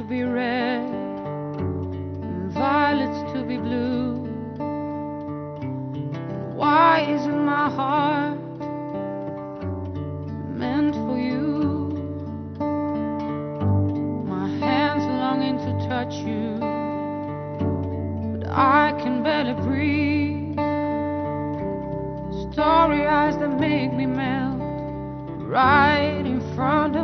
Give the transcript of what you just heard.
to be red and violets to be blue. Why isn't my heart meant for you? My hands longing to touch you, but I can barely breathe. Story eyes that make me melt right in front of